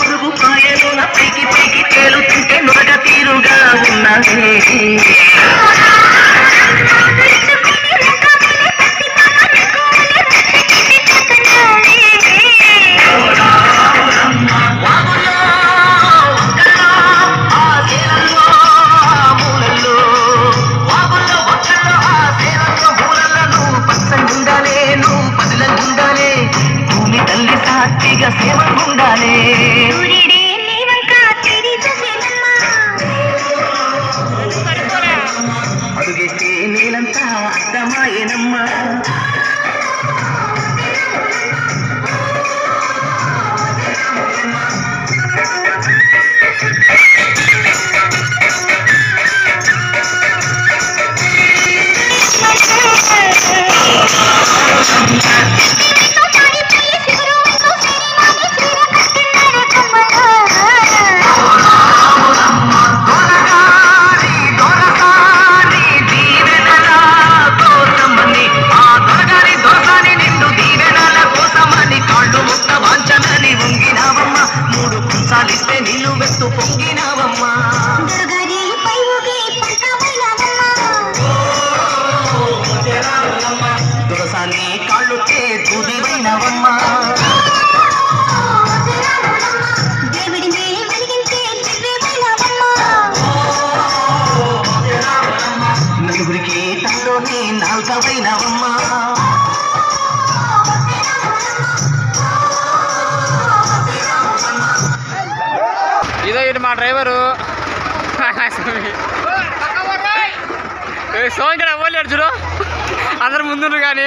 పురుగు కాయలోన పీకి పీకి తేలుతుంటే నొరగ తీరుగా ఉన్నది. డ్రైవరు. సోంకరా పోలేడు చూడు. అందరు ముందు కానీ.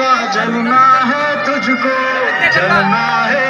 सा जलना है तुझको। जलना है